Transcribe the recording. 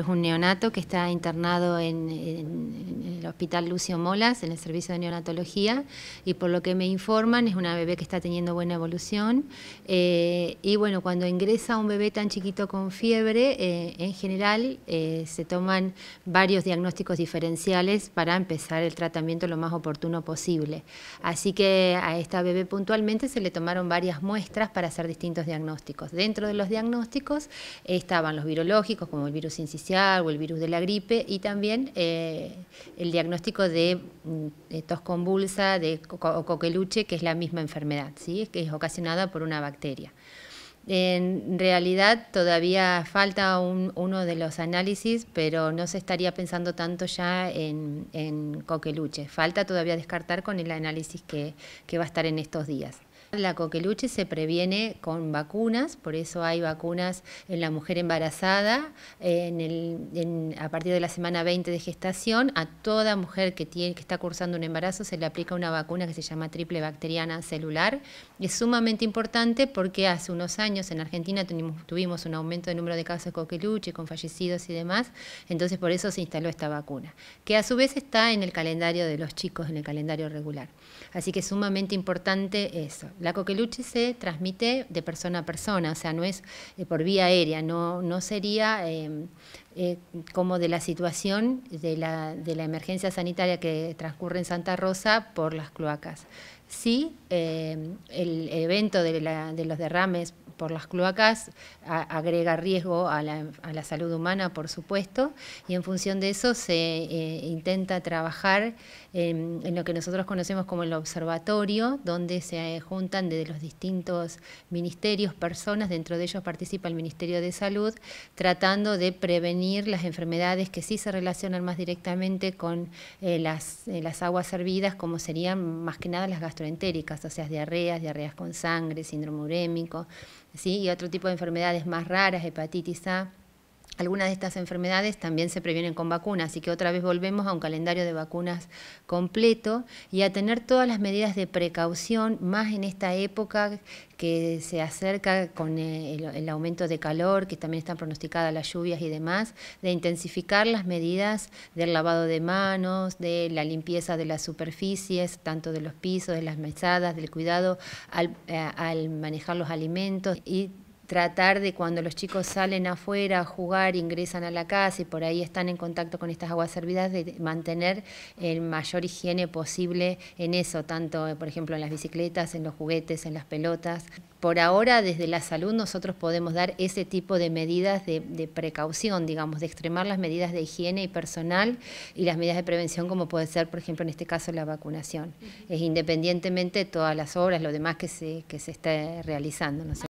Es un neonato que está internado en, el Hospital Lucio Molas, en el servicio de neonatología, y por lo que me informan es una bebé que está teniendo buena evolución. Eh, y bueno, cuando ingresa un bebé tan chiquito con fiebre, eh, en general eh, se toman varios diagnósticos diferenciales para empezar el tratamiento lo más oportuno posible. Así que a esta bebé puntualmente se le tomaron varias muestras para hacer distintos diagnósticos. Dentro de los diagnósticos estaban los virológicos, como el virus incisivo, o el virus de la gripe y también eh, el diagnóstico de, mm, tos convulsa de coqueluche, que es la misma enfermedad, ¿sí? que es ocasionada por una bacteria. En realidad todavía falta uno de los análisis, pero no se estaría pensando tanto ya en, coqueluche. Falta todavía descartar con el análisis que va a estar en estos días. La coqueluche se previene con vacunas, por eso hay vacunas en la mujer embarazada a partir de la semana 20 de gestación. A toda mujer que, está cursando un embarazo se le aplica una vacuna que se llama triple bacteriana celular. Es sumamente importante porque hace unos años en Argentina tuvimos, tuvimos un aumento de número de casos de coqueluche con fallecidos y demás, entonces por eso se instaló esta vacuna, que a su vez está en el calendario de los chicos, en el calendario regular. Así que es sumamente importante eso. La coqueluche se transmite de persona a persona, o sea, no es eh, por vía aérea, no, no sería em, eh, como de la situación de la, de la emergencia sanitaria que transcurre en Santa Rosa por las cloacas. Sí, em, el evento de, de los derrames por las cloacas agrega riesgo a la, a la, salud humana, por supuesto, y en función de eso se eh, intenta trabajar en, lo que nosotros conocemos como el observatorio, donde se juntan de los distintos ministerios personas, dentro de ellos participa el Ministerio de Salud, tratando de prevenir las enfermedades que sí se relacionan más directamente con eh, eh, las aguas servidas, como serían más que nada las gastroentéricas, o sea, diarreas, diarreas con sangre, síndrome urémico, ¿sí? y otro tipo de enfermedades más raras, hepatitis A. Algunas de estas enfermedades también se previenen con vacunas, así que otra vez volvemos a un calendario de vacunas completo y a tener todas las medidas de precaución, más en esta época que se acerca con el, aumento de calor, que también están pronosticadas las lluvias y demás, de intensificar las medidas del lavado de manos, de la limpieza de las superficies, tanto de los pisos, de las mesadas, del cuidado al, eh, manejar los alimentos y tratar de cuando los chicos salen afuera a jugar, ingresan a la casa y por ahí están en contacto con estas aguas servidas, de mantener el mayor higiene posible en eso, tanto por ejemplo en las bicicletas, en los juguetes, en las pelotas. Por ahora desde la salud nosotros podemos dar ese tipo de medidas de, precaución, digamos, de extremar las medidas de higiene y personal y las medidas de prevención como puede ser, por ejemplo, en este caso la vacunación. Es independientemente de todas las obras, lo demás que se, que se esté realizando.